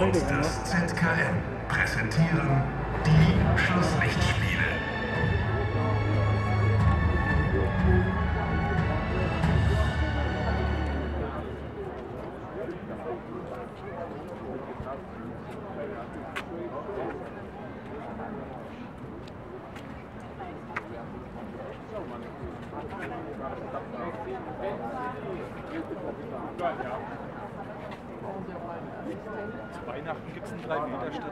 und das ZKM präsentieren die Schlusslichtspiele. Zu Weihnachten gibt es ein 3 Meter Stativ.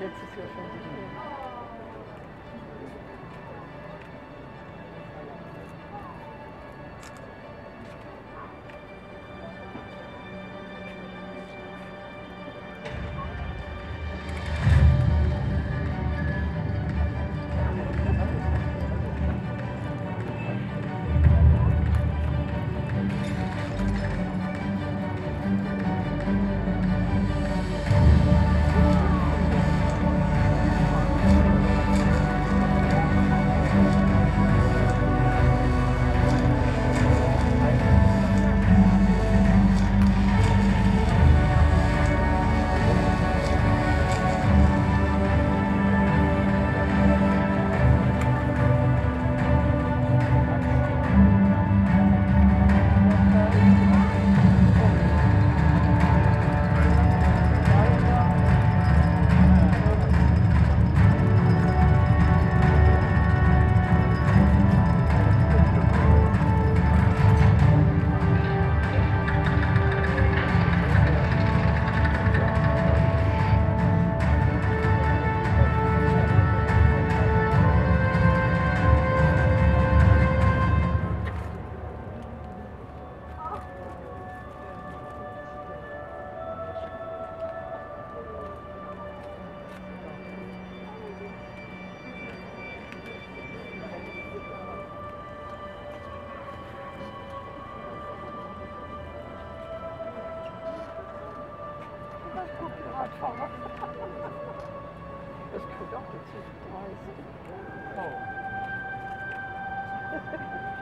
It's. my car. It's conductor too. Oh.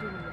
doing